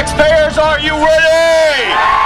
taxpayers, are you ready?